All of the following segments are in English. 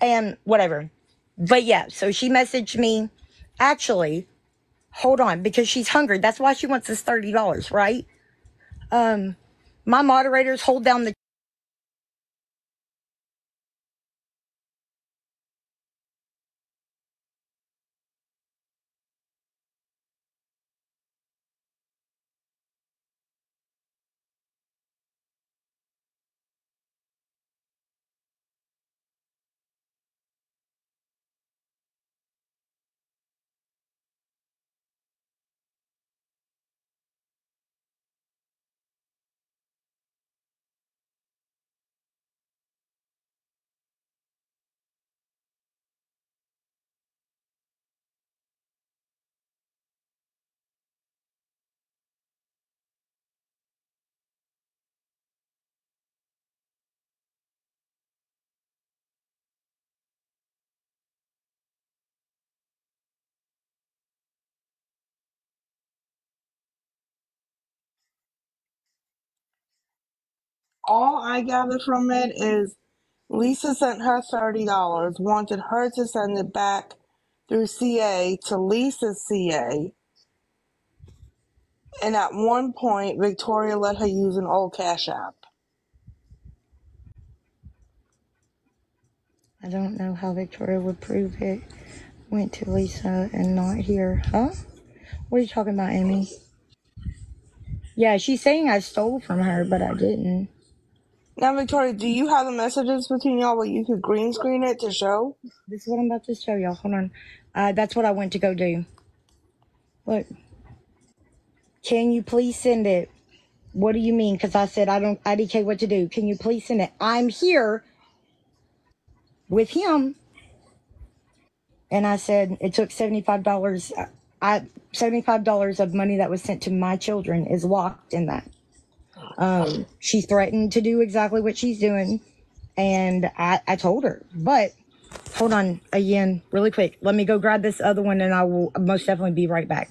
and whatever. But yeah, so she messaged me. Actually, hold on, because she's hungry. That's why she wants this thirty dollars, right? Um, my moderators hold down the. All I gather from it is Lisa sent her thirty dollars, wanted her to send it back through CA to Lisa's CA, and at one point Victoria let her use an old Cash App. I don't know how Victoria would prove it. Went to Lisa and not here, huh? What are you talking about, Amy? Yeah, she's saying I stole from her, but I didn't. Now, Victoria, do you have the messages between y'all where you could green screen it to show? This is what I'm about to show y'all. Hold on. Uh, that's what I went to go do. Look, can you please send it? What do you mean? Because I said I don't IDK what to do. Can you please send it? I'm here with him, and I said it took seventy five dollars. I seventy five dollars of money that was sent to my children is locked in that. Um, she threatened to do exactly what she's doing, and I I told her, but. Hold on again, really quick. Let me go grab this other one and I will most definitely be right back.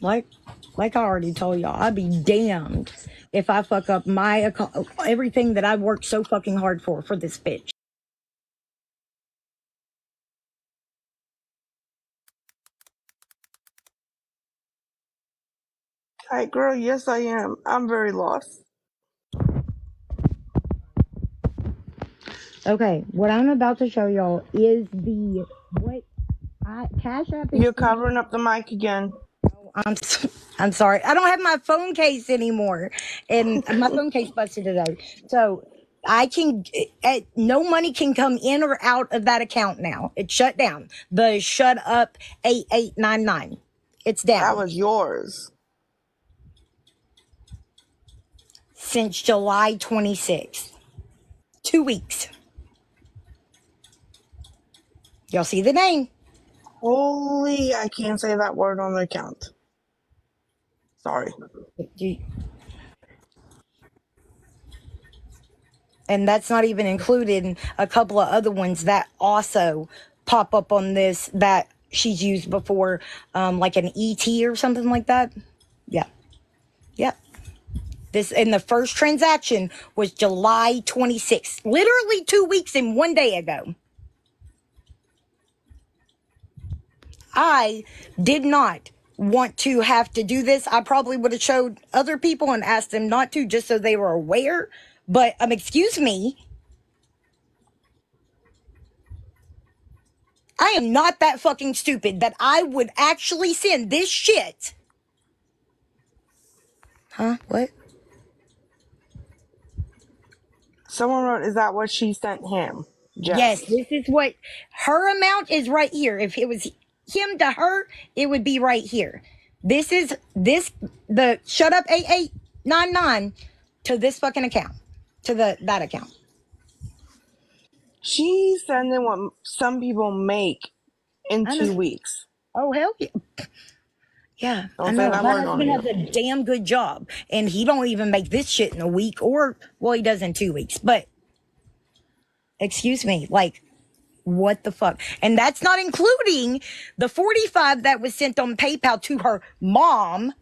Like, like I already told y'all, I'd be damned if I fuck up my everything that I worked so fucking hard for for this bitch. Hi, girl. Yes, I am. I'm very lost. Okay, what I'm about to show y'all is the what I Cash App is. You're covering up the mic again. I'm s- I'm sorry. I don't have my phone case anymore, and my phone case busted today. So I can eh, no money can come in or out of that account now. It's shut down. The shut up eight eight nine nine. It's down. That down was yours. since July 26th. Two weeks. Y'all see the name? Holy, I can't say that word on the account. Sorry. And that's not even including a couple of other ones that also pop up on this that she's used before, um, like an ET or something like that. Yeah, yeah. This and the first transaction was July 26th, literally two weeks and one day ago. I did not want to have to do this. I probably would have showed other people and asked them not to just so they were aware. But um, excuse me, I am not that fucking stupid that I would actually send this shit. Huh? What? Someone wrote, "Is that what she sent him?" Yes, this is what her amount is right here. If it was him to her, it would be right here. This is this the shut up 8899 to this fucking account. To the that account. She's sending what some people make in I two know. weeks. Oh hell yeah. Yeah, I know. My husband has a damn good job, and he don't even make this shit in a week, or well, he does in two weeks. But excuse me, like what the fuck? And that's not including the forty-five that was sent on PayPal to her mom.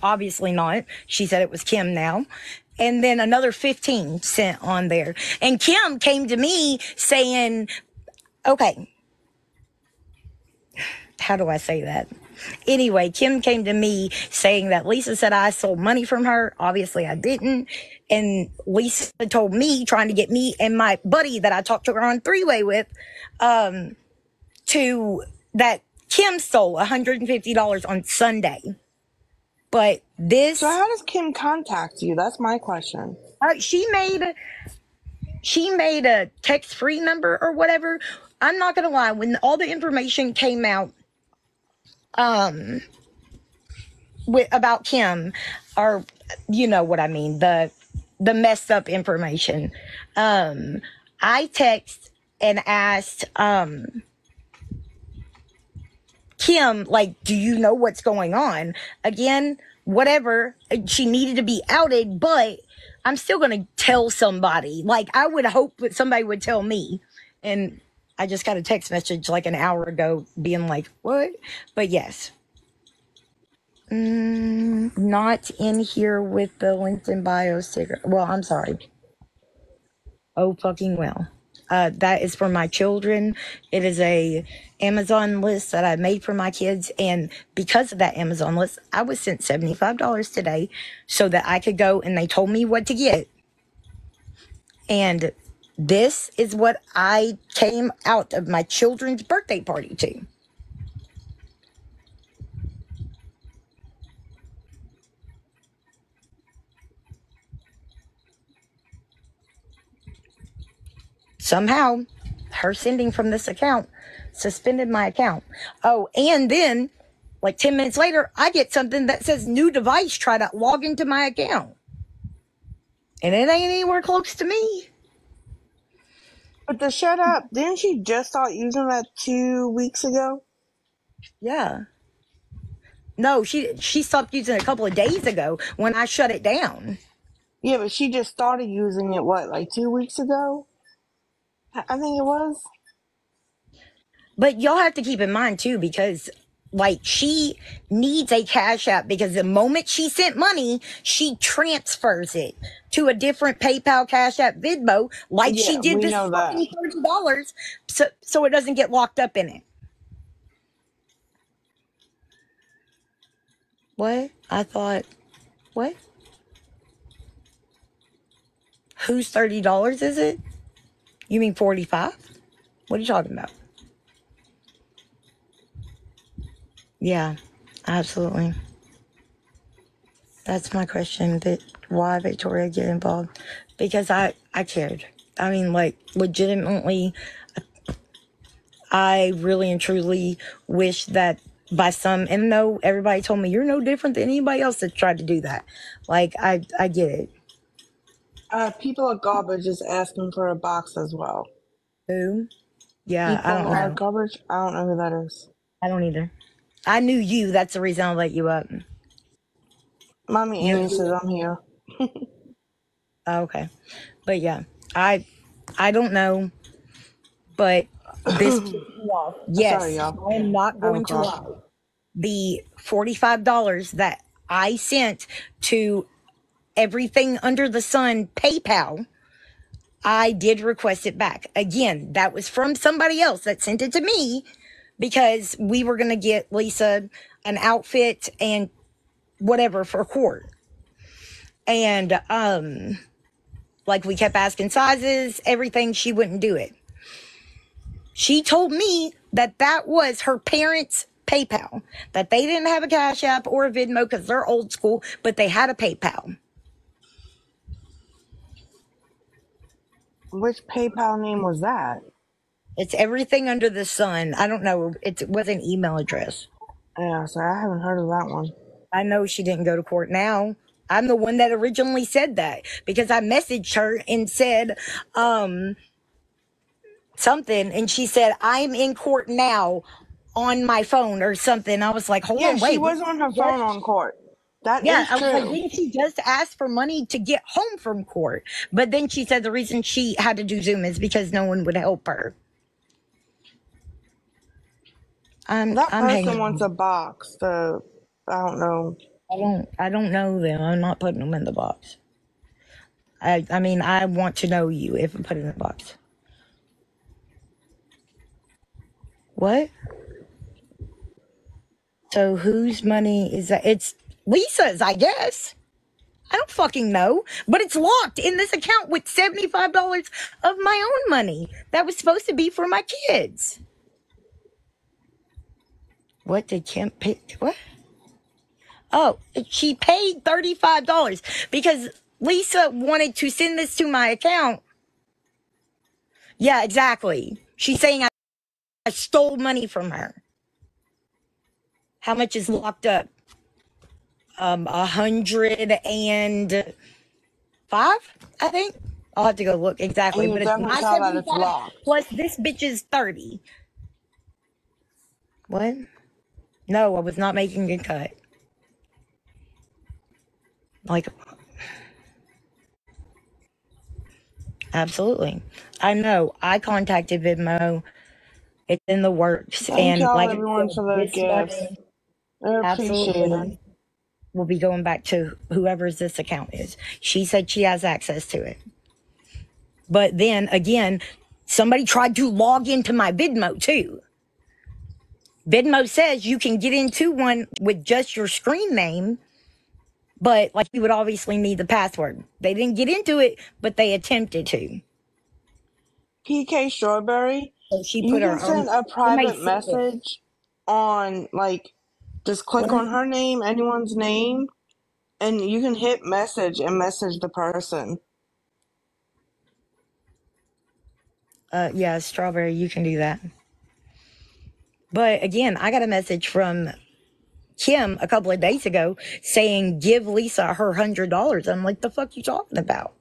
Obviously not. She said it was Kim now. And then another 15 sent on there. And Kim came to me saying, okay, how do I say that? Anyway, Kim came to me saying that Lisa said I stole money from her. Obviously, I didn't. And Lisa told me, trying to get me and my buddy that I talked to her on three way with, um, to that Kim stole $150 on Sunday. But this, So how does Kim contact you? That's my question. uh, she made she made a text free number or whatever. I'm not gonna lie, when all the information came out, um, with about Kim, or you know what I mean, the the messed up information. Um, I text and asked um Kim, like, do you know what's going on? Again, whatever. She needed to be outed, but I'm still gonna tell somebody. Like, I would hope that somebody would tell me. And I just got a text message like an hour ago being like, what? But yes. Mm, not in here with the LinkedIn bio sticker. Well, I'm sorry. Oh, fucking well. Uh, that is for my children. It is a Amazon list that I made for my kids, and because of that Amazon list, I was sent seventy five dollars today, so that I could go and they told me what to get, and this is what I came out of my children's birthday party to. Somehow, her sending from this account suspended my account. Oh, and then like 10 minutes later, I get something that says new device, try to log into my account. And it ain't anywhere close to me. But to shut up, didn't she just start using that two weeks ago? Yeah. No, she she stopped using it a couple of days ago when I shut it down. Yeah, but she just started using it what, like two weeks ago? I I think it was. But y'all have to keep in mind too, because like she needs a cash app because the moment she sent money, she transfers it to a different PayPal Cash App Vidmo, like she did this fucking thirty dollars, so so it doesn't get locked up in it. What? I thought what? Whose thirty dollars is it? You mean forty five? What are you talking about? Yeah, absolutely. That's my question. That why Victoria get involved? Because I I cared. I mean, like legitimately, I really and truly wish that by some and no, everybody told me you're no different than anybody else that tried to do that. Like I I get it. Uh, people are garbage is asking for a box as well. Who? Yeah, I don't know. garbage. I don't know who that is. I don't either. I knew you. That's the reason I let you up. Mommy You. Annie says I'm here. Oh, okay. But yeah, I I don't know, but this pissed me off. Sorry, Yes, y'all. I am not I have a going to cough. lie. The forty-five dollars that I sent to everything under the sun PayPal, I did request it back. Again, that was from somebody else that sent it to me because we were gonna get Lisa an outfit and whatever for court. And um like we kept asking sizes, everything, she wouldn't do it. She told me that that was her parents' PayPal, that they didn't have a Cash App or a Venmo because they're old school, but they had a PayPal. Which PayPal name was that? It's everything under the sun. I don't know. It's, it was an email address. Yeah, so I haven't heard of that one. I know she didn't go to court now. I'm the one that originally said that because I messaged her and said um, something, and she said, I'm in court now on my phone or something. I was like, hold Yeah, on, wait. she was on her phone on court. That Yeah, I was like, didn't she just ask for money to get home from court? But then she said the reason she had to do Zoom is because no one would help her. I'm That I'm person hanging. wants a box. The I don't know. I don't I don't know them. I'm not putting them in the box. I I mean I want to know you if I put it in the box. What? So whose money is that? It's Lisa's, I guess. I don't fucking know. But it's locked in this account with $75 of my own money that was supposed to be for my kids. What did Kim pick? What? Oh, she paid $35 because Lisa wanted to send this to my account. Yeah, exactly. She's saying I, I stole money from her. How much is locked up? Um, a hundred and five, I think. I'll have to go look exactly, but it's it's 75 plus this bitch is 30. What? No, I was not making a cut. Like, absolutely. I know. I contacted Vidmo. It's in the works. Thank And like everyone said, for this gifts. money They're appreciated. absolutely will be going back to whoever's this account is. She said she has access to it. But then again, somebody tried to log into my Vidmo too. Vidmo says you can get into one with just your screen name, but like you would obviously need the password. They didn't get into it, but they attempted to. PK Strawberry, So she you put her can send a private message on like just click on her name, anyone's name, and you can hit message and message the person. Uh, yeah, strawberry, you can do that. But again, I got a message from Kim a couple of days ago saying, give Lisa her hundred dollars. I'm like, the fuck you talking about?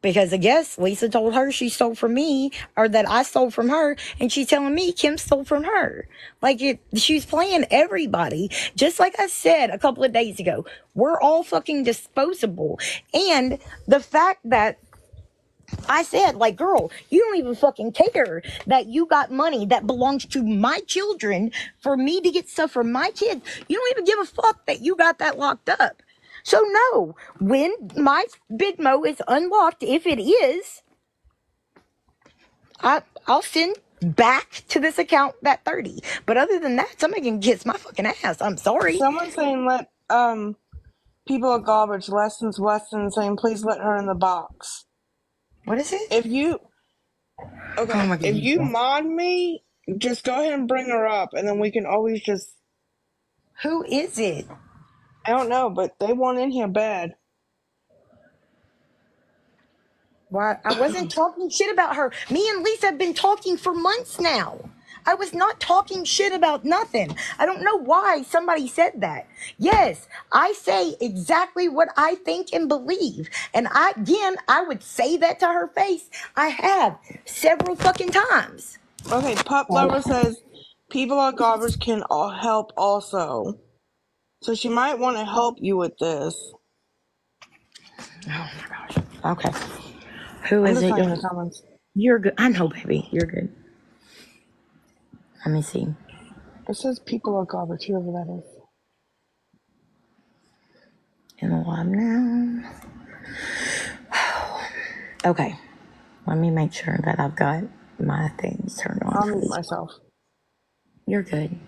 Because I guess Lisa told her she stole from me or that I stole from her, and she's telling me Kim stole from her. Like it, she's playing everybody. Just like I said a couple of days ago, we're all fucking disposable. And the fact that I said, like, girl, you don't even fucking care that you got money that belongs to my children for me to get stuff for my kids. You don't even give a fuck that you got that locked up. So no, when my Bidmo is unlocked, if it is, I I'll send back to this account that 30. But other than that, somebody can kiss my fucking ass. I'm sorry. Someone's saying let um people at garbage lessons Weston saying please let her in the box. What is it? If you Oh okay, my if you mod me, just go ahead and bring her up, and then we can always just Who is it? I don't know, but they want in here bad. Why I wasn't talking shit about her. Me and Lisa have been talking for months now. I was not talking shit about nothing. I don't know why somebody said that. Yes, I say exactly what I think and believe. And I again, I would say that to her face. I have several fucking times. Okay, Pup Lover oh. says people at garbage can all help also. So she might want to help you with this. Oh my gosh. Okay. Who is it? You're, you're good. I know, baby. You're good. Let me see. It says people at garbage, whoever that is. In the lab now. Okay. Let me make sure that I've got my things turned on I'll mute myself. You're good.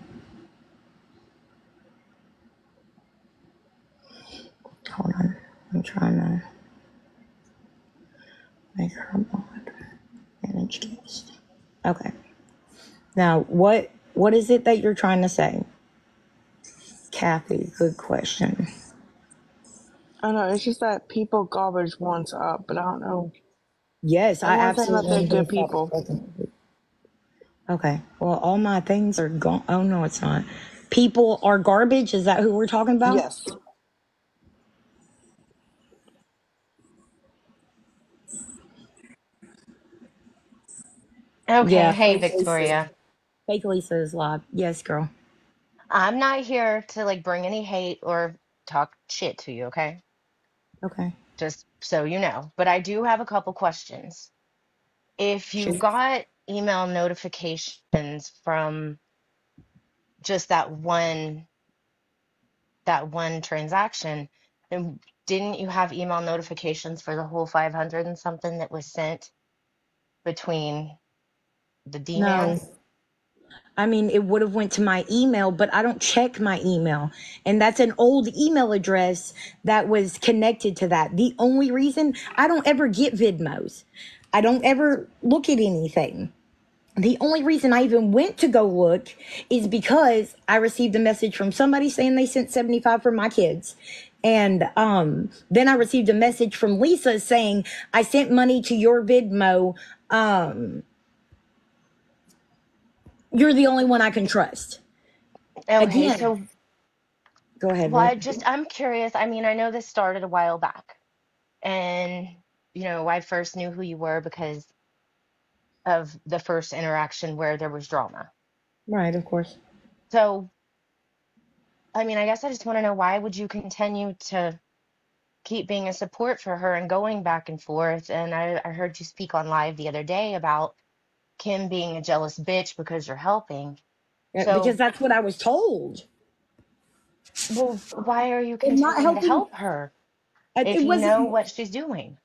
Hold on. I'm trying to make her a mod. Manage guest. Okay. Now, what what is it that you're trying to say? Kathy, good question. I don't know it's just that people garbage wants up, but I don't know. Yes, I I'm not saying that absolutely they're good people. Okay. Well, all my things are gone. Oh, no, it's not. People are garbage. Is that who we're talking about? Yes. Okay, Yeah, hey. Victoria. Fake Lisa is live. Yes, girl. I'm not here to like bring any hate or talk shit to you, okay? Okay. Just so you know. But I do have a couple questions. If you Shoot. got email notifications from just that one that one transaction, then didn't you have email notifications for the whole 500 and something that was sent between the No. man? I mean, it would have went to my email, but I don't check my email. And that's an old email address that was connected to that. The only reason I don't ever get Vidmos. I don't ever look at anything. The only reason I even went to go look is because I received a message from somebody saying they sent 75 for my kids. And um, then I received a message from Lisa saying, I sent money to your Vidmo. Um, you're the only one I can trust. Okay, Again, so go ahead. well? I just I'm curious. I mean, I know this started a while back. And, you know, I first knew who you were because of the first interaction where there was drama. Right, of course. So, I mean, I guess I just want to know why would you continue to keep being a support for her and going back and forth? And I, I heard you speak on live the other day about Kim being a jealous bitch because you're helping. Yeah, Because that's what I was told. well, why are you And not continuing to helping. help her uh, if It you know wasn't. what she's doing?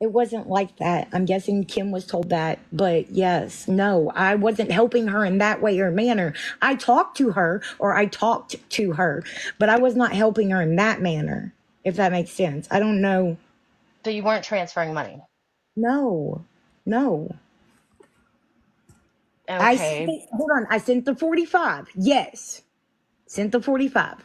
It wasn't like that. I'm guessing Kim was told that, but yes, no, I wasn't helping her in that way or manner. I talked to her or I talked to her, but I was not helping her in that manner. If that makes sense. I don't know. So you weren't transferring money. No, no. I sent, hold on. I sent the 45. Yes, sent the 45.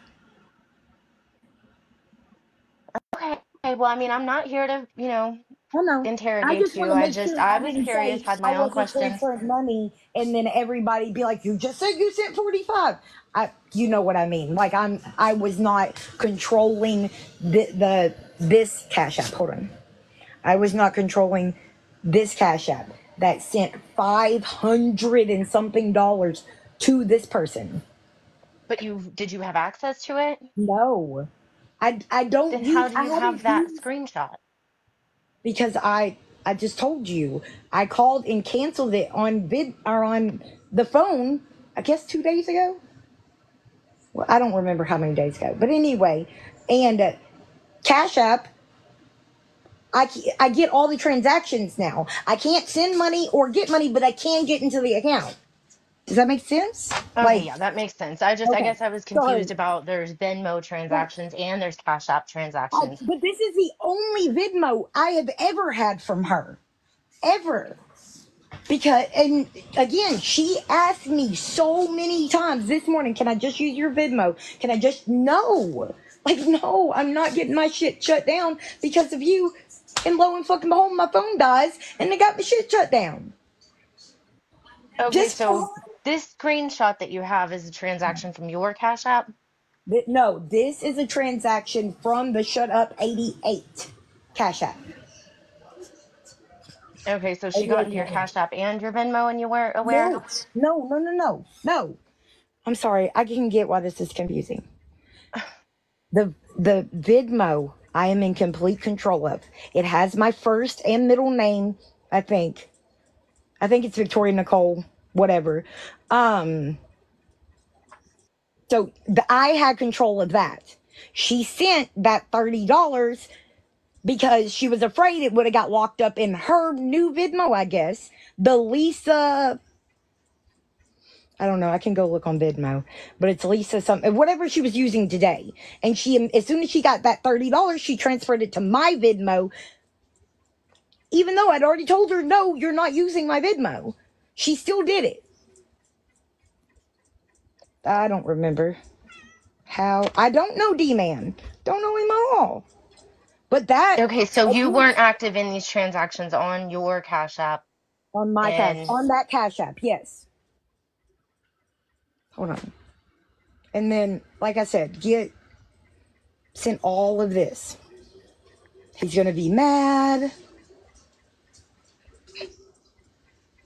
Okay. Well, I mean, I'm not here to, you know, no. I interrogate just want you. I just, sure I I was curious, had I my own wasn't questions. transferring money and then everybody be like, You just said you sent 45. I you know what I mean. Like I'm I was not controlling the the this cash app. Hold on. I was not controlling this cash app that sent five hundred and something dollars to this person. But you, did you have access to it? No. I I don't Then use how do you have haven't that used screenshot? because I I just told you I called and canceled it on vid or on the phone. I guess two days ago. Well, I don't remember how many days ago, but anyway, and uh, Cash App. I, I get all the transactions now. I can't send money or get money, but I can get into the account. Does that make sense? Okay, Like, yeah, that makes sense. I just, I okay, guess I was confused about there's Venmo transactions and there's Cash App I, transactions. but this is the only Vidmo I have ever had from her. Ever. Because, and again, she asked me so many times this morning, can I just use your Venmo? Can I just, no. Like, no, I'm not getting my shit shut down because of you. And lo and fucking behold, my phone dies and they got my shit shut down. Okay, Just for so this screenshot that you have is a transaction from your Cash App. No, this is a transaction from the Shut Up 88 Cash App. Okay, so she got your Cash App. Cash App and your Venmo and you weren't aware? No, no, no, no, no, no. I'm sorry. I can get why this is confusing. The the Vidmo I am in complete control of. It has my first and middle name, I think. I think it's Victoria Nicole, whatever. Um, so the, I had control of that. She sent that thirty dollars because she was afraid it would have got locked up in her new Vidmo, I guess. The Lisa I don't know. I can go look on Vidmo, but it's Lisa something, whatever she was using today. And she, um, as soon as she got that thirty dollars, she transferred it to my Vidmo, even though I'd already told her, no, you're not using my Vidmo. She still did it. I don't remember how. I don't know D Man. Don't know him at all. But that Okay, so you weren't active in these transactions on your Cash App, on my cash and on that cash app, yes. Hold on. And then, like I said, get sent all of this. He's gonna be mad.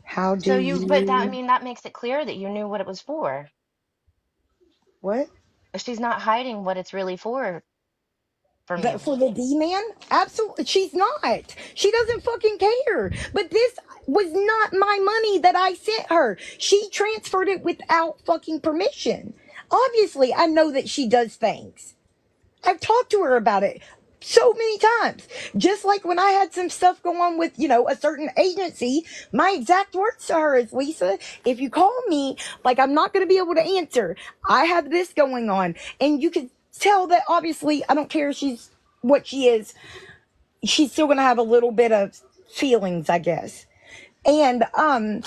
How do so you, but that I mean that makes it clear that you knew what it was for. what? She's not hiding what it's really for from That you. for the D man? Absolutely, she's not. She doesn't fucking care. But this was not my money that I sent her. She transferred it without fucking permission. Obviously, I know that she does things. I've talked to her about it so many times. Just like when I had some stuff go on with, you know, a certain agency, my exact words to her is, Lisa, if you call me, like I'm not going to be able to answer. I have this going on. And you can tell that obviously I don't care if she's what she is. She's still going to have a little bit of feelings, I guess. And, um,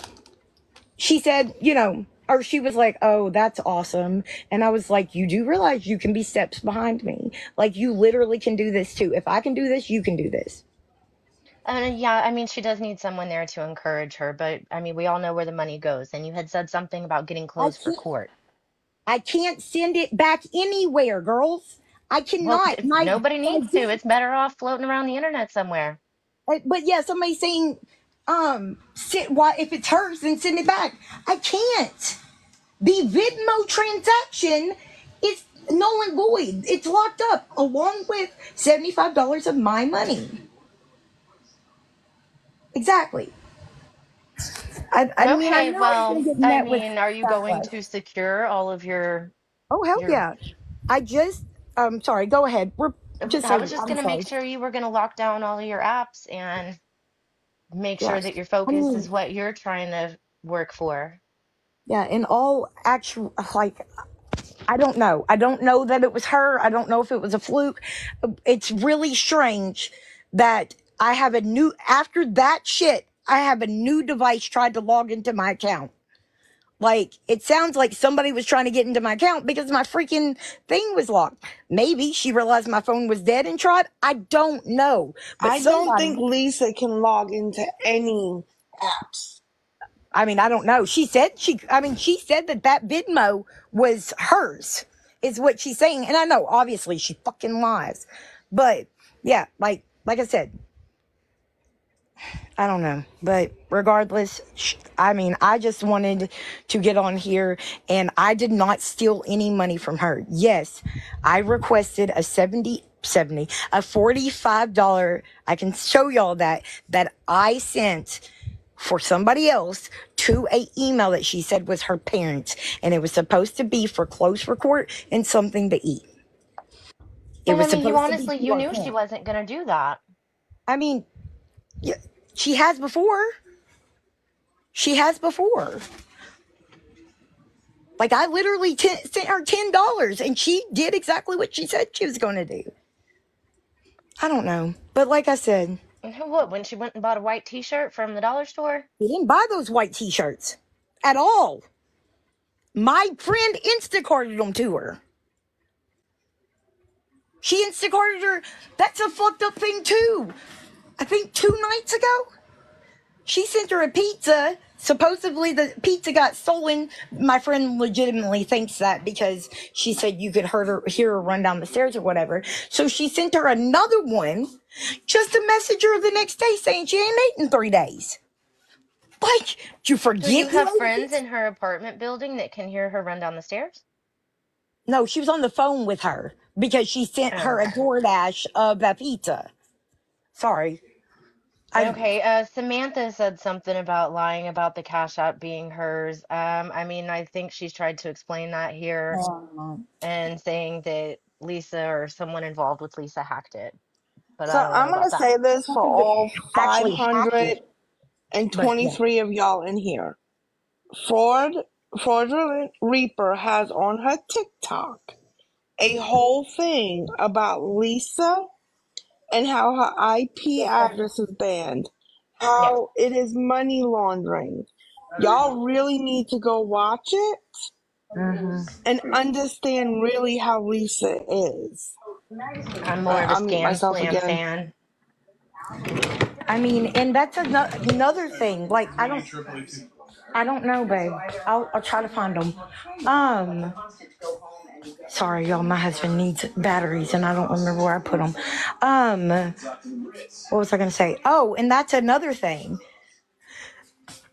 she said, you know, or she was like, oh, that's awesome. And I was like, you do realize you can be steps behind me. Like, you literally can do this too. If I can do this, you can do this. And yeah, I mean she does need someone there to encourage her, but I mean we all know where the money goes. And you had said something about getting clothes for court. I can't send it back anywhere, girls. I Well, cannot. if My, nobody needs to. It's better off floating around the internet somewhere. uh, but yeah, somebody saying, um, sit, why, if it's hers, then send it back. I can't. The Vidmo transaction is null and void. It's locked up along with $75 of my money. Exactly. I, I mean, I Okay, know well, gonna get I met with mean, are you going to secure all of your Oh hell your yeah! I just, um, sorry. Go ahead. We're just I was just I'm going to make sorry. sure you were going to lock down all of your apps and make sure Yes. that your I focus mean, is what you're trying to work for. yeah. In all actual, like, I don't know. I don't know that it was her. I don't know if it was a fluke. It's really strange that I have a new after that shit. I have a new device tried to log into my account. Like it sounds like somebody was trying to get into my account because my freaking thing was locked. Maybe she realized my phone was dead and tried. I don't know. But I don't think Lisa can log into any apps. I mean, I don't know. She said she, I mean, she said that that Venmo was hers, is what she's saying. And I know, obviously, she fucking lies. But yeah, like, like I said, I don't know, but regardless, I mean, I just wanted to get on here and I did not steal any money from her. Yes, I requested a 70, 70, a $45. I can show y'all that, that I sent for somebody else to a email that she said was her parents and it was supposed to be for close for court and something to eat. It I was mean, you supposed to be honestly, you knew she wasn't going to do that. I mean, yeah, she has before. She has before. Like I literally t- sent her ten dollars, and she did exactly what she said she was going to do. I don't know, but like I said, What, when she went and bought a white t-shirt from the dollar store? we didn't buy those white T-shirts at all. My friend Instacarted them to her. She Instacarted her. That's a fucked up thing too. I think two nights ago. She sent her a pizza. Supposedly the pizza got stolen. My friend legitimately thinks that because she said you could hear her, hear her run down the stairs or whatever. So she sent her another one, just to message her the next day saying she ain't ate in three days. Like, you forget you you have a friends in her apartment building that can hear her run down the stairs? No, she was on the phone with her because she sent her a Okay. DoorDash of that pizza. Sorry. I Okay, uh, Samantha said something about lying about the Cash App being hers. Um, I mean, I think she's tried to explain that here um, and saying that Lisa or someone involved with Lisa hacked it, but So I don't know I'm gonna say this for all actually hacked it, but yeah. 523 of y'all in here. Fraud, fraudulent Reaper has on her TikTok a whole thing about Lisa and how her IP address is banned, Yes. how it is money laundering. Y'all really need to go watch it hmm and understand really how Lisa is. I'm more of a I'll Scam myself Slam again. fan. I mean, and that's ano- another thing. Like, I don't, I don't know, babe. I'll, I'll try to find them. Um, sorry, y'all. My husband needs batteries, and I don't remember where I put them. Um, what was I gonna say? Oh, and that's another thing.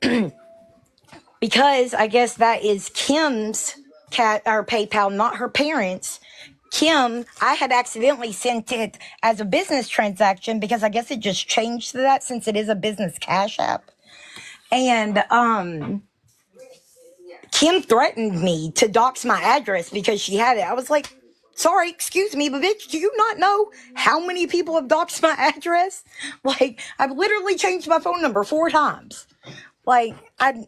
because I guess that is Kim's cat or PayPal, not her parents. Kim, I had accidentally sent it as a business transaction because I guess it just changed to that since it is a business cash app. And um Kim threatened me to dox my address because she had it. I was like, sorry, excuse me, but bitch, do you not know how many people have doxed my address? Like, I've literally changed my phone number four times. Like, I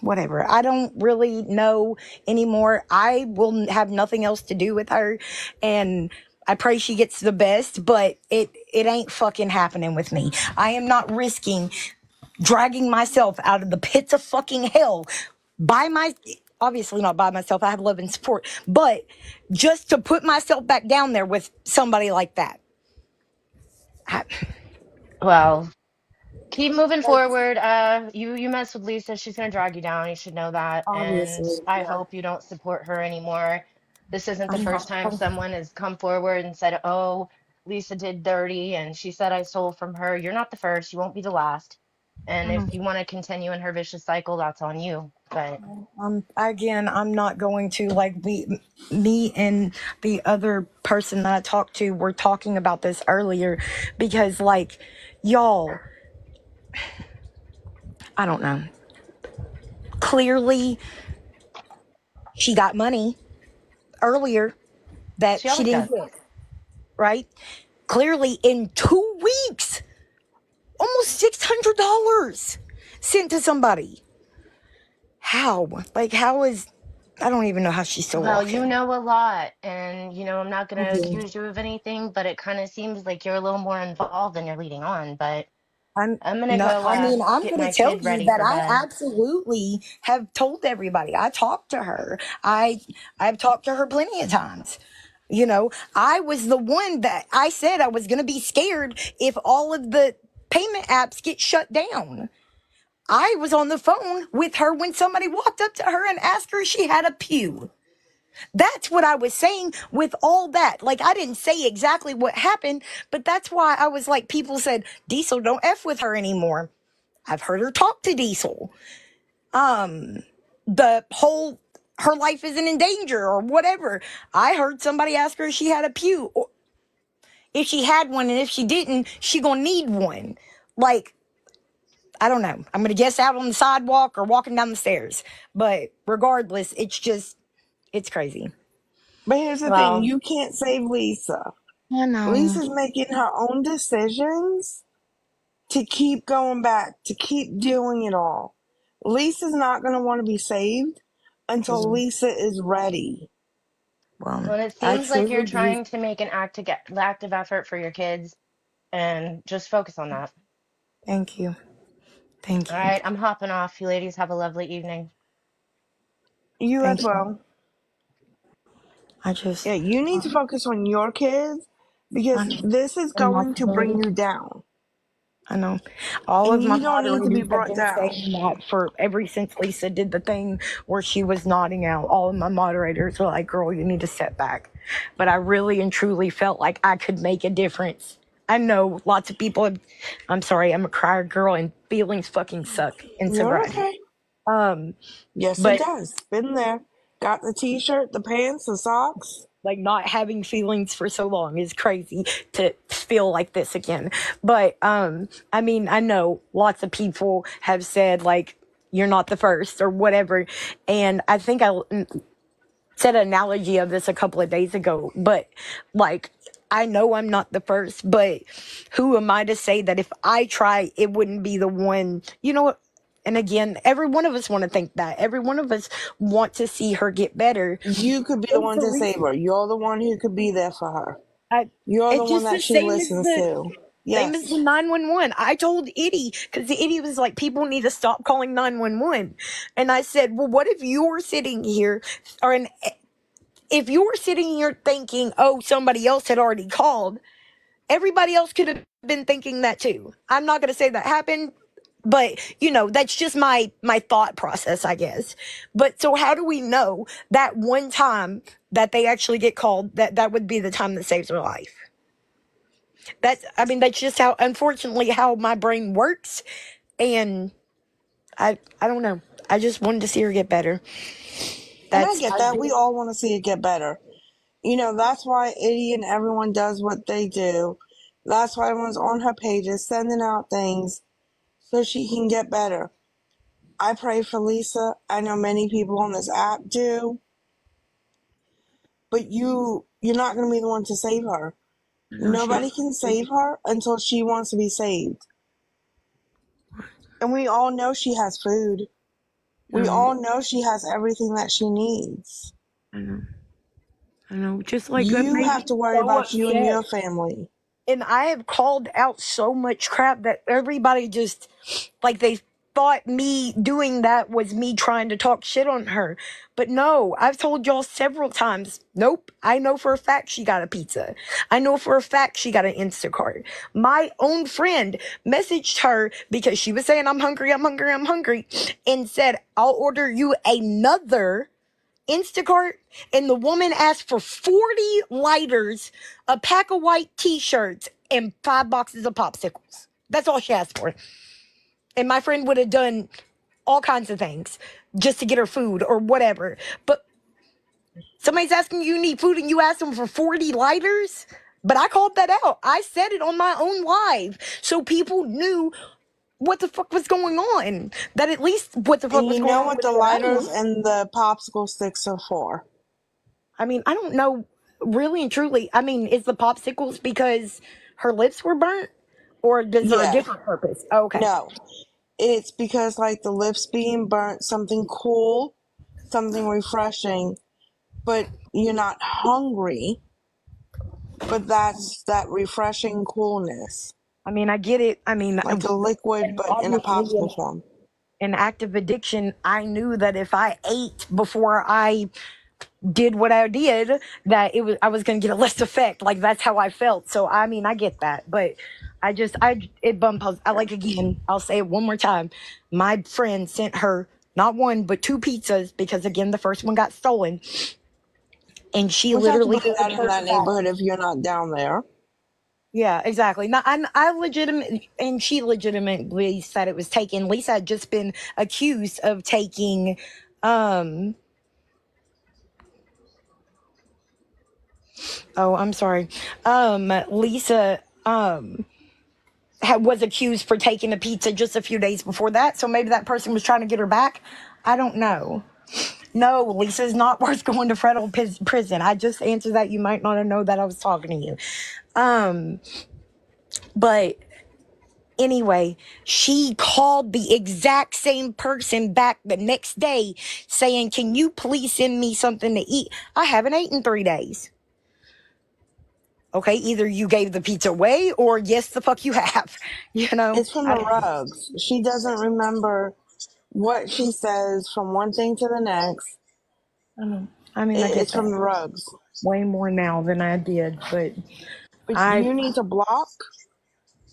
whatever. I don't really know anymore. I will have nothing else to do with her and I pray she gets the best, but it it ain't fucking happening with me. I am not risking dragging myself out of the pits of fucking hell by my obviously not by myself. I have love and support, but just to put myself back down there with somebody like that. I, Well, keep moving forward. Uh, you you mess with Lisa, she's gonna drag you down. You should know that. And obviously, I yeah. hope you don't support her anymore. This isn't the I'm first not. time someone has come forward and said, "Oh, Lisa did dirty," and she said I stole from her. You're not the first. You won't be the last. And if you want to continue in her vicious cycle, that's on you. But Um, again, I'm not going to like me, me and the other person that I talked to were talking about this earlier because, like, y'all, I don't know. Clearly, she got money earlier that she she always didn't does. get, right? Clearly, in two weeks, almost $600 sent to somebody. How? Like, how is, I don't even know how she's still Well, you know a lot, and you know I'm not going to do. accuse you of anything, but it kind of seems like you're a little more involved than you're leading on. But I'm I'm gonna no, go I uh mean, I'm going to tell you that I bed. absolutely have told everybody. I talked to her. I I've talked to her plenty of times. You know, I was the one that I said I was going to be scared if all of the payment apps get shut down. I was on the phone with her when somebody walked up to her and asked her if she had a pew. That's what I was saying with all that. Like, I didn't say exactly what happened, but that's why I was like, people said, Diesel, don't F with her anymore. I've heard her talk to Diesel. Um, the whole, her life isn't in danger or whatever. I heard somebody ask her if she had a pew, or if she had one, and if she didn't, she gonna need one. Like, I don't know. I'm gonna guess out on the sidewalk or walking down the stairs. But regardless, it's just, it's crazy. But here's the thing you can't save Lisa. I know. Lisa's making her own decisions to keep going back, to keep doing it all. Lisa's not going to want to be saved until Mhm. Lisa is ready. Well, well, it I seems like you're truly believe. trying to make an active active effort for your kids, and just focus on that. Thank you. Thank All you. right, I'm hopping off. You ladies have a lovely evening. You Thank as you. well. I just, Yeah, you need to uh focus on your kids I because this is And going to bring multiple. you down. I know. All And of my don't need to be brought down. saying that for ever since Lisa did the thing where she was nodding out. All of my moderators were like, girl, you need to step back. But I really and truly felt like I could make a difference. I know lots of people, have, I'm sorry, I'm a crier girl and feelings fucking suck in You're sobriety. okay. Um, Yes, it but does. Been there. Got the t shirt, the pants, the socks. Like not having feelings for so long is crazy to feel like this again. But um i mean i know lots of people have said like you're not the first or whatever. And i think i said an analogy of this a couple of days ago but like I know I'm not the first, but who am I to say that if I try, it wouldn't be the one, you know what? And again, every one of us want to think that. Every one of us want to see her get better. You could be the one to save her. You're the one who could be there for her. I, You're the one the that she listens the to. Same as the 911. I told Itty, because the Itty was like, people need to stop calling 911. And I said, well, what if you were sitting here, or an, eh, if you were sitting here thinking, oh, somebody else had already called, everybody else could have been thinking that too. I'm not going to say that happened, but you know, that's just my my thought process, I guess. But so how do we know that one time that they actually get called that that would be the time that saves their life? That's I mean, that's just how unfortunately how my brain works and I I don't know. I just wanted to see her get better. And I That's get that. We all want to see it get better. You know, that's why Iddy and everyone does what they do. That's why everyone's on her pages sending out things so she can get better. I pray for Lisa. I know many people on this app do. But you you're not gonna be the one to save her. Nobody can save her until she wants to be saved. And we all know she has food. We Um, all know she has everything that she needs. I know. I know. Just like You have to worry about you and your family. And I have called out so much crap that everybody just like they thought me doing that was me trying to talk shit on her. But no, I've told y'all several times, nope. I know for a fact she got a pizza. I know for a fact she got an Instacart. My own friend messaged her because she was saying, I'm hungry, I'm hungry, I'm hungry, and said, I'll order you another Instacart, and the woman asked for 40 lighters, a pack of white t shirts, and five boxes of popsicles. That's all she asked for. And my friend would have done all kinds of things just to get her food or whatever. But somebody's asking you need food and you ask them for 40 lighters? But I called that out. I said it on my own live. So people knew what the fuck was going on. That at least what the fuck And was you going know on what with the lighters and the popsicle sticks are for. I mean, I don't know really and truly. I mean, is the popsicles because her lips were burnt? Or is there a Yeah. different purpose? Oh, okay. No. It's because like the lips being burnt, something cool, something refreshing, but you're not hungry. But that's that refreshing coolness. I mean, I get it. I mean, Like a liquid but in a popsicle form. an active addiction, I knew that if I ate before I did what I did, that it was I was gonna get a less effect. Like that's how I felt. So I mean, I get that, but I just I it bump. I like again. I'll say it one more time. My friend sent her not one but two pizzas because again the first one got stolen, and she can literally that in that neighborhood if you're not down there. Yeah, exactly. Now, I, I legitimate, and she legitimately said it was taken. Lisa had just been accused of taking, um, oh, I'm sorry. Um, Lisa, um, had, was accused for taking a pizza just a few days before that. So maybe that person was trying to get her back. I don't know. No, Lisa's not worth going to federal pis- prison. I just answered that. You might not have known that I was talking to you. Um, but anyway, she called the exact same person back the next day saying, Can you please send me something to eat? I haven't eaten three days. Okay, either you gave the pizza away or yes, the fuck you have. You know? It's from I the rugs. She doesn't remember what she says from one thing to the next. I don't- I mean, I get It's from the rugs. way more now than I did, but But I, you need to block,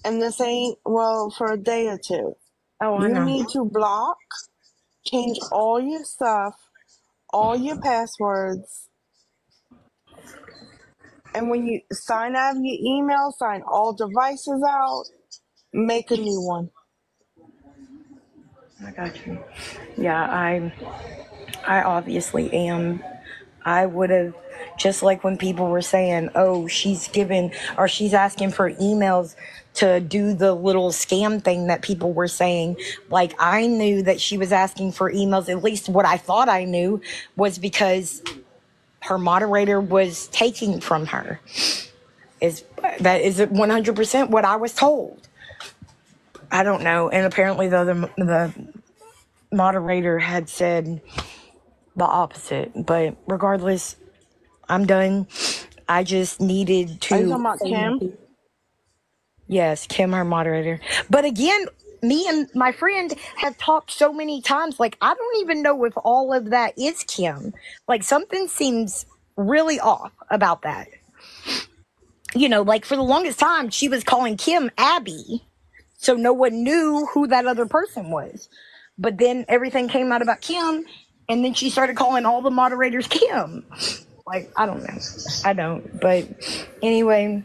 and this ain't, well, for a day or two. oh, I You know. need to block, change all your stuff, all your passwords, and when you sign out of your email, sign all devices out, make a new one. I got you. Yeah, I, I obviously am. I would have, just like when people were saying, oh, she's giving or she's asking for emails to do the little scam thing that people were saying. Like, I knew that she was asking for emails, at least what I thought I knew was because her moderator was taking from her. Is that is it 100% what I was told? I don't know. And apparently, the other, the moderator had said the opposite. But regardless, I'm done. I just needed to. Are you talking about Kim? Yes, Kim, our moderator. But again, me and my friend have talked so many times. Like, I don't even know if all of that is Kim. Like, something seems really off about that. You know, like for the longest time, she was calling Kim Abby. So no one knew who that other person was. But then everything came out about Kim. And then she started calling all the moderators Kim. Like, I don't know. I don't. But anyway,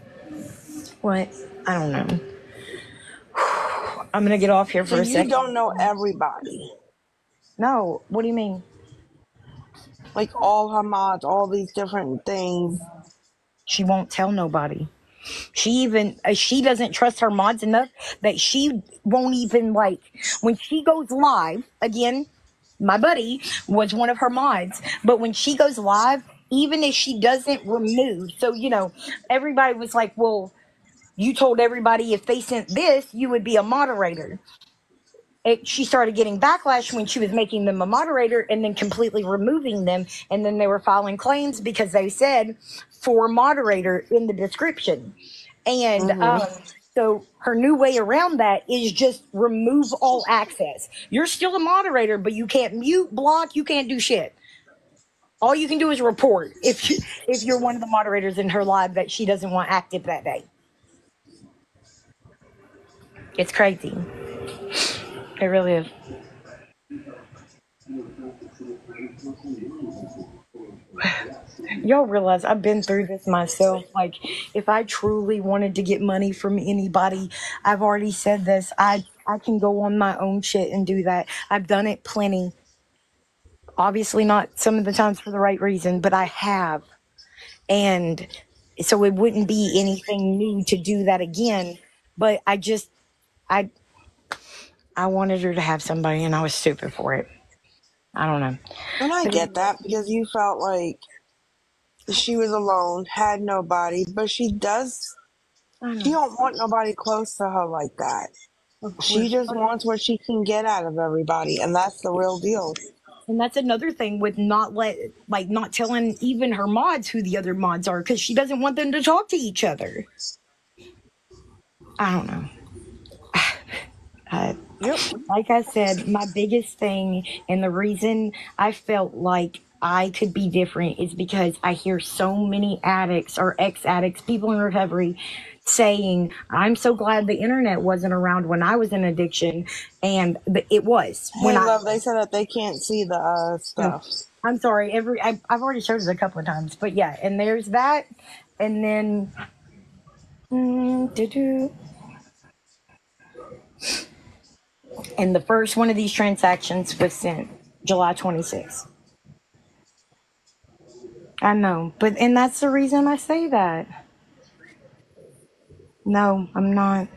what? I don't know. I'm gonna get off here for a you second. don't know everybody. No, what do you mean? Like all her mods, all these different things. She won't tell nobody. She even uh, she doesn't trust her mods enough that she won't even like when she goes live again. My buddy was one of her mods, but when she goes live, even if she doesn't remove, so you know, everybody was like, "Well, you told everybody if they sent this, you would be a moderator." It, she started getting backlash when she was making them a moderator and then completely removing them. And then they were filing claims because they said for moderator in the description. And hmm um, so her new way around that is just remove all access. You're still a moderator, but you can't mute, block, you can't do shit. All you can do is report if you, if you're one of the moderators in her live that she doesn't want active that day. It's crazy. It really is. Y'all realize I've been through this myself. Like, if I truly wanted to get money from anybody, I've already said this. I I can go on my own shit and do that. I've done it plenty. Obviously, not some of the times for the right reason, but I have. And so it wouldn't be anything new to do that again. But I just, I, I wanted her to have somebody, and I was stupid for it. I don't know. And I But get that because you felt like she was alone, had nobody, but she does. She don't want nobody close to her like that. She just wants what she can get out of everybody, and that's the real deal. And that's another thing with not let like not telling even her mods who the other mods are because she doesn't want them to talk to each other. I don't know. I, Yep. like I said, my biggest thing and the reason I felt like I could be different is because I hear so many addicts or ex addicts, people in recovery saying, I'm so glad the internet wasn't around when I was in addiction. And it was when Hey, I love, they said that they can't see the uh, stuff. I'm sorry. Every I, I've already showed it a couple of times, but yeah. And there's that, and then mm, doo-doo. And the first one of these transactions was sent July 26th. I know, but and that's the reason I say that. No, I'm not.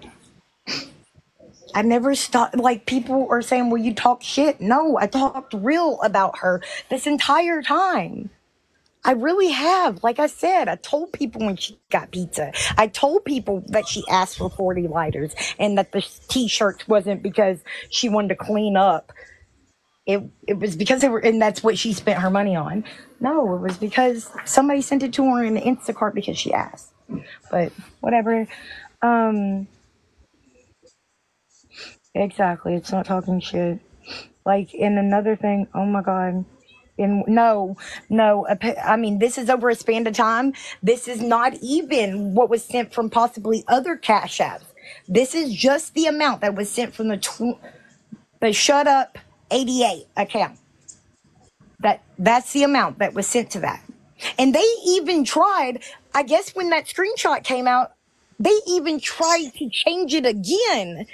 I never stopped. Like people are saying, "Well, you talk shit." No, I talked real about her this entire time. I really have. Like I said, I told people when she got pizza. I told people that she asked for 40 lighters and that the t-shirts wasn't because she wanted to clean up. It it was because they were and that's what she spent her money on. No, it was because somebody sent it to her in the Instacart because she asked. But whatever. Um exactly. It's not talking shit. Like in another thing, oh my god. And no, no. I mean, this is over a span of time. This is not even what was sent from possibly other cash apps. This is just the amount that was sent from the tw- the shut up 88 account. That that's the amount that was sent to that. And they even tried, I guess when that screenshot came out, they even tried to change it again.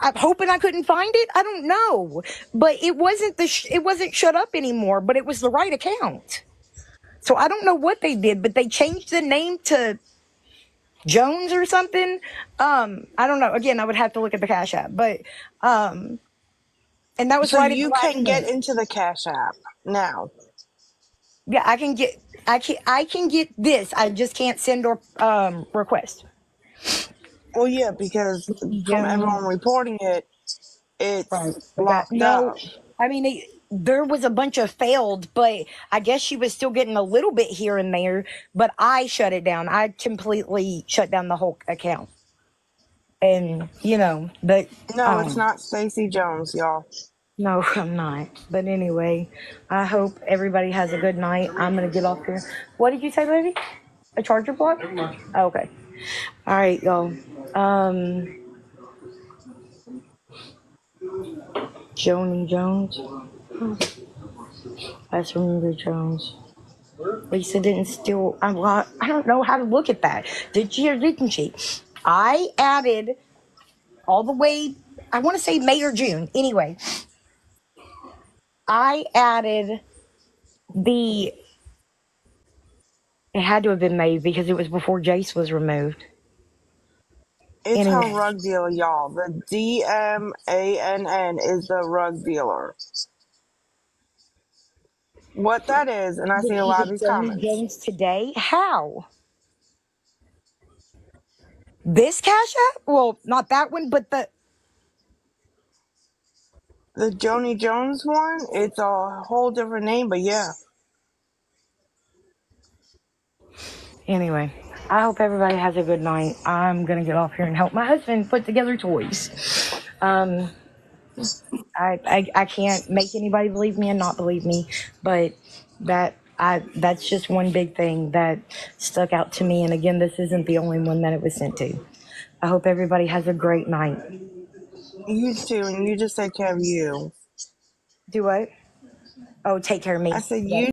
I'm hoping I couldn't find it. I don't know, but it wasn't the sh- it wasn't shut up anymore. But it was the right account. So I don't know what they did, but they changed the name to Jones or something. Um, I don't know. Again, I would have to look at the Cash App, but um, and that was So right you can get minute. into the Cash App now. Yeah, I can get. I can. I can get this. I just can't send or um request. Well, yeah, because from everyone reporting it, it's Right. But that, locked no, up. I mean, it, there was a bunch of failed, but I guess she was still getting a little bit here and there. But I shut it down. I completely shut down the whole account. and you know, but No, it's um, not Stacey Jones, y'all. no, I'm not. But anyway, I hope everybody has a good night. I'm gonna get off here. What did you say, lady? A charger block? Oh, okay. All right, y'all. Um, Joni Jones. That's Remember Jones. Lisa didn't steal. I'm, I don't know how to look at that. Did she or didn't she? I added all the way. I want to say May or June. Anyway, I added the. It had to have been May because it was before Jace was removed. It's her Anyway, rug dealer, y'all. The D M A N N is the rug dealer. What that is, and I did see a lot of these comments. Jones today? How? This Cash App? Well, not that one, but the. The Joni Jones one, it's a whole different name, but yeah. Anyway, I hope everybody has a good night. I'm gonna get off here and help my husband put together toys. Um, I, I I can't make anybody believe me and not believe me, but that I that's just one big thing that stuck out to me. And again, this isn't the only one that it was sent to. I hope everybody has a great night. You too, and you just take care of you. Do what? Oh, take care of me. I said you